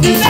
Don't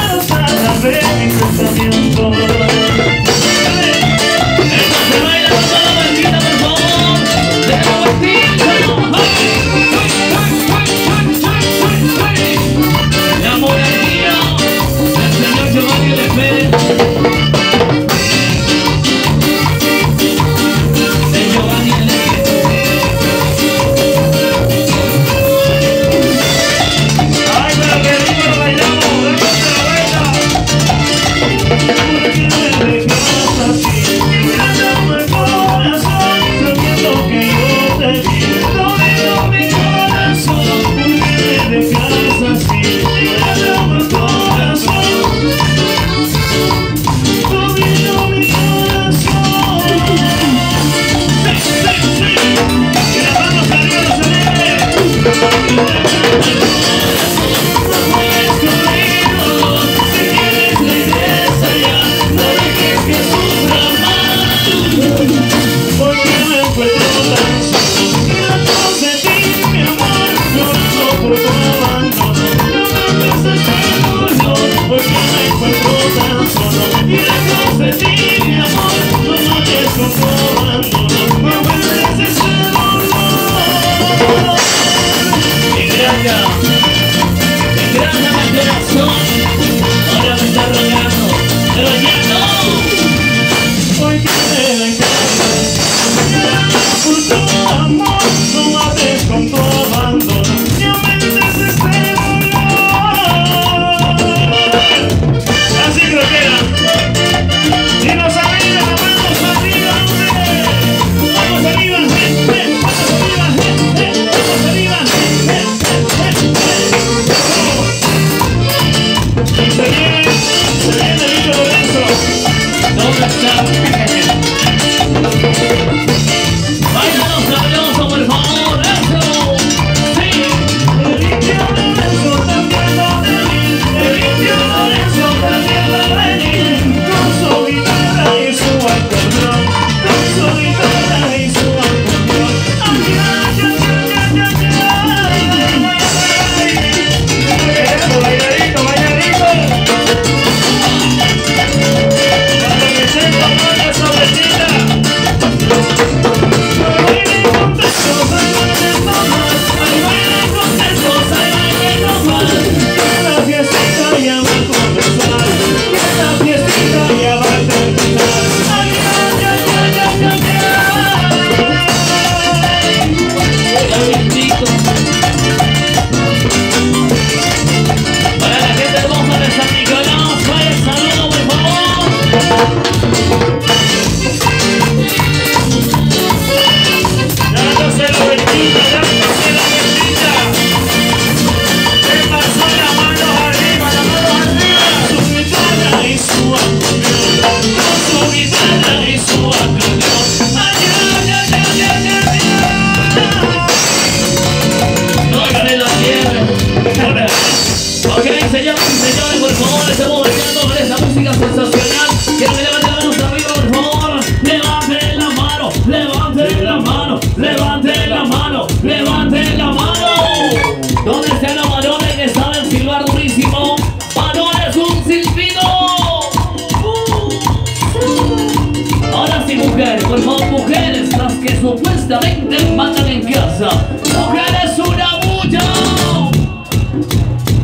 mujeres las que supuestamente mandan en casa. ¡Mujeres una bulla!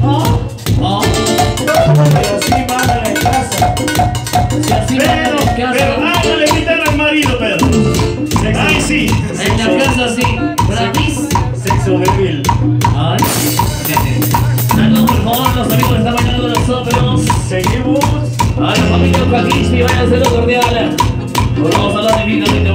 ¿Ah? ¿Ah? Pero en casa. Pero, ah, en casa. Le quitan al marido, Pedro. Ay, sí. En la casa sí. Gratis. Sexo débil. Ay, Saludos por favor, los amigos están bailando nosotros. Seguimos. A la familia Joaquín, si vayan a hacerlo cordial. Vamos a la divina, que te